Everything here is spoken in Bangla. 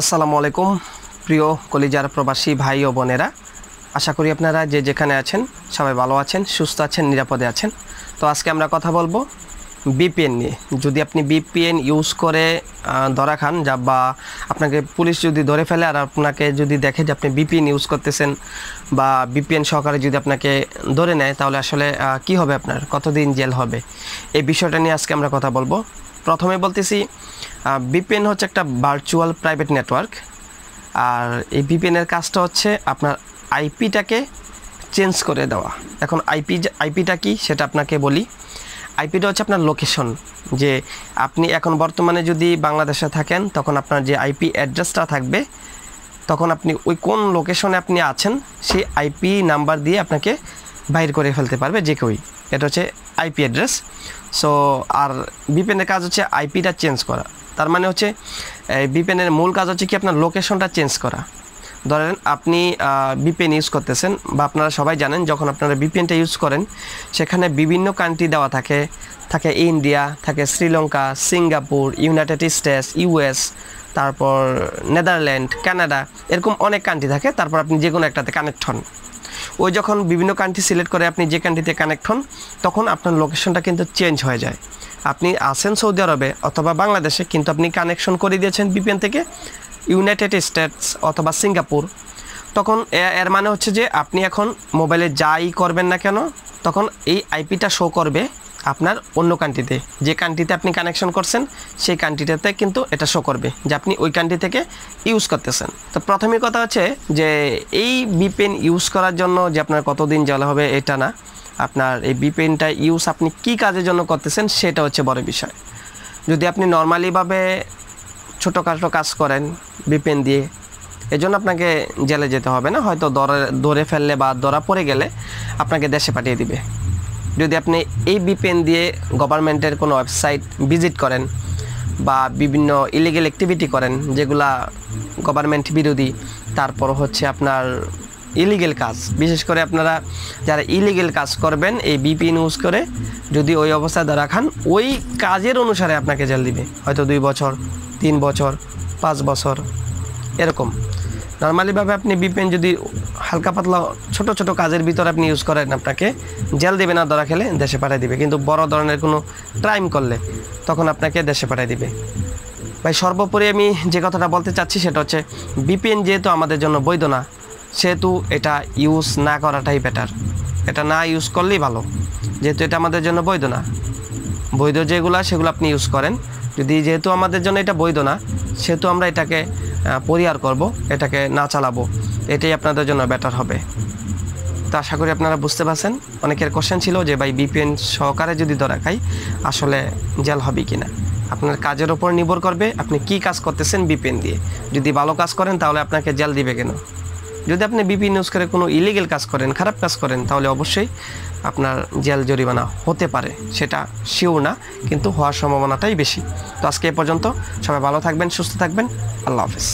আসসালামু আলাইকুম, প্রিয় কলিজার প্রবাসী ভাই ও বোনেরা। আশা করি আপনারা যে যেখানে আছেন, সবাই ভালো আছেন, সুস্থ আছেন, নিরাপদে আছেন। তো আজকে আমরা কথা বলব বিপিএন নিয়ে। যদি আপনি বিপিএন ইউজ করে ধরা খান, যা বা আপনাকে পুলিশ যদি ধরে ফেলে আর আপনাকে যদি দেখে যে আপনি বিপিএন ইউজ করতেছেন বা বিপিএন সহকারে যদি আপনাকে ধরে নেয়, তাহলে আসলে কি হবে আপনার? কতদিন জেল হবে? এই বিষয়টা নিয়ে আজকে আমরা কথা বলব। প্রথমে বলতেছি বিপিএন হচ্ছে একটা ভার্চুয়াল প্রাইভেট নেটওয়ার্ক আর এই ভিপিএনের কাজটা হচ্ছে আপনার আইপিটাকে চেঞ্জ করে দেওয়া। এখন আইপি আইপিটা কি সেটা আপনাকে বলি। আইপিটা হচ্ছে আপনার লোকেশন যে আপনি এখন বর্তমানে যদি বাংলাদেশে থাকেন, তখন আপনার যে আইপি অ্যাড্রেসটা থাকবে, তখন আপনি ওই কোন লোকেশনে আপনি আছেন, সেই আইপি নাম্বার দিয়ে আপনাকে বাইর করে ফেলতে পারবে যে কেউই। এটা হচ্ছে আইপি অ্যাড্রেস সো আর বিপিএনের কাজ হচ্ছে আইপিটা চেঞ্জ করা। তার মানে হচ্ছে বিপিএনের মূল কাজ হচ্ছে কি আপনার লোকেশনটা চেঞ্জ করা। ধরেন আপনি বিপিএন ইউজ করতেছেন বা আপনারা সবাই জানেন, যখন আপনারা বিপিএনটা ইউজ করেন, সেখানে বিভিন্ন কান্ট্রি দেওয়া থাকে। থাকে ইন্ডিয়া থাকে Sri Lanka Singapore United States US তারপর নেদারল্যান্ড কানাডা এরকম অনেক কান্ট্রি থাকে। তারপর আপনি যে কোনো একটাতে কানেক্ট হন। ওই যখন বিভিন্ন কান্ট্রি সিলেক্ট করে আপনি যে কান্ট্রিতে কানেক্ট হন, তখন আপনার লোকেশনটা কিন্তু চেঞ্জ হয়ে যায়। আপনি আছেন সৌদি আরবে অথবা বাংলাদেশে, কিন্তু আপনি কানেকশন করে দিয়েছেন বিপিএন থেকে ইউনাইটেড স্টেটস অথবা সিঙ্গাপুর তখন এর মানে হচ্ছে যে আপনি এখন মোবাইলে যাই করবেন না কেন, তখন এই আইপিটা শো করবে আপনার অন্য কান্ট্রিতে যে কান্ট্রিতে আপনি কানেকশন করছেন, সেই কান্ট্রিটাতে কিন্তু এটা শো করবে যে আপনি ওই কান্ট্রি থেকে ইউজ করতেছেন। তো প্রথমে কথা হচ্ছে যে এই বিপেন ইউজ করার জন্য যে আপনার কতদিন জল হবে এটা না, আপনার এই বিপেনটা ইউজ আপনি কি কাজের জন্য করতেছেন সেটা হচ্ছে বড় বিষয়। যদি আপনি নর্মালিভাবে ছোটোখাটো কাজ করেন বিপেন দিয়ে, এজন্য আপনাকে জেলে যেতে হবে না, হয়তো দরে ধরে ফেললে বা ধরা পড়ে গেলে আপনাকে দেশে পাঠিয়ে দিবে। যদি আপনি এই বিপেন দিয়ে গভর্নমেন্টের কোনো ওয়েবসাইট ভিজিট করেন বা বিভিন্ন ইলিগেল অ্যাক্টিভিটি করেন, যেগুলা গভর্নমেন্ট বিরোধী, তারপর হচ্ছে আপনার ইলিগেল কাজ। বিশেষ করে আপনারা যারা ইলিগেল কাজ করবেন, এই বিপিএন ইউজ করে যদি ওই অবস্থায় ধরা খান, ওই কাজের অনুসারে আপনাকে জেল দিবে। হয়তো দুই বছর, তিন বছর, পাঁচ বছর, এরকম। নর্মালিভাবে আপনি বিপেন যদি হালকা পাতলা ছোট ছোট কাজের ভিতরে আপনি ইউজ করেন আপনাকে। জেল দেবে না, ধরা খেলে দেশে পাঠিয়ে দিবে। কিন্তু বড় ধরনের কোনো ক্রাইম করলে তখন আপনাকে দেশে পাঠিয়ে দিবে। ভাই, সর্বোপরি আমি যে কথাটা বলতে চাচ্ছি সেটা হচ্ছে বিপিএন যেহেতু আমাদের জন্য বৈধ না, সেহেতু এটা ইউজ না করাটাই বেটার এটা না ইউজ করলেই ভালো। যেহেতু এটা আমাদের জন্য বৈধ না। বৈধ যেগুলো, সেগুলো আপনি ইউজ করেন। যদি যেহেতু আমাদের জন্য এটা বৈধ না, সেহেতু আমরা এটাকে পরিহার করব, এটাকে না চালাবো, এটাই আপনাদের জন্য বেটার হবে। তো আশা করি আপনারা বুঝতে পারছেন, অনেকের কোশ্চেন ছিল যে, ভাই বিপিএন সহকারে যদি ধরা খাই, আসলে জেল হবে কি না আপনার কাজের ওপর নির্ভর করবে, আপনি কি কাজ করতেছেন বিপিএন দিয়ে। যদি ভালো কাজ করেন, তাহলে আপনাকে জেল দিবে কেন? যদি আপনি বিপি নিউজ করে কোনো ইলিগেল কাজ করেন, খারাপ কাজ করেন, তাহলে অবশ্যই আপনার জেল জরিমানা হতে পারে। সেটা শিওর না, কিন্তু হওয়ার সম্ভাবনাটাই বেশি। তো আজকে এ পর্যন্ত সবাই ভালো থাকবেন, সুস্থ থাকবেন। আল্লাহ হাফেজ।